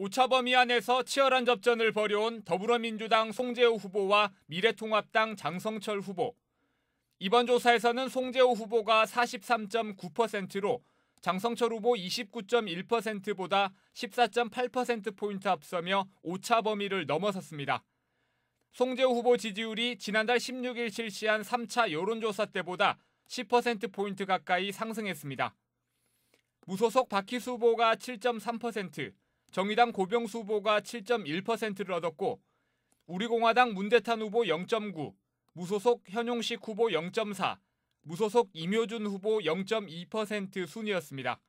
오차범위 안에서 치열한 접전을 벌여온 더불어민주당 송재호 후보와 미래통합당 장성철 후보. 이번 조사에서는 송재호 후보가 43.9%로 장성철 후보 29.1%보다 14.8%포인트 앞서며 오차 범위를 넘어섰습니다. 송재호 후보 지지율이 지난달 16일 실시한 3차 여론조사 때보다 10%포인트 가까이 상승했습니다. 무소속 박희수 후보가 7.3%, 정의당 고병수 후보가 7.1%를 얻었고 우리공화당 문대탄 후보 0.9, 무소속 현용식 후보 0.4, 무소속 임효준 후보 0.2% 순이었습니다.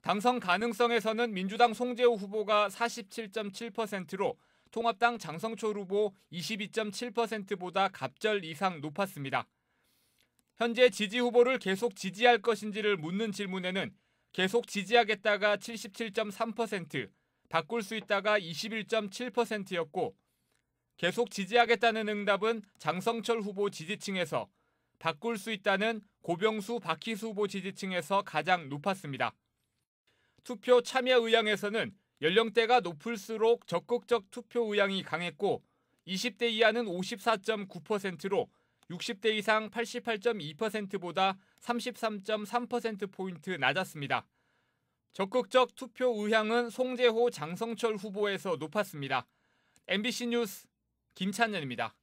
당선 가능성에서는 민주당 송재호 후보가 47.7%로 통합당 장성철 후보 22.7%보다 갑절 이상 높았습니다. 현재 지지 후보를 계속 지지할 것인지를 묻는 질문에는 계속 지지하겠다가 77.3%, 바꿀 수 있다가 21.7%였고 계속 지지하겠다는 응답은 장성철 후보 지지층에서 바꿀 수 있다는 고병수 박희수 후보 지지층에서 가장 높았습니다. 투표 참여 의향에서는 연령대가 높을수록 적극적 투표 의향이 강했고 20대 이하는 54.9%로 60대 이상 88.2%보다 33.3%포인트 낮았습니다. 적극적 투표 의향은 송재호 장성철 후보에서 높았습니다. MBC 뉴스 김찬현입니다.